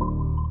you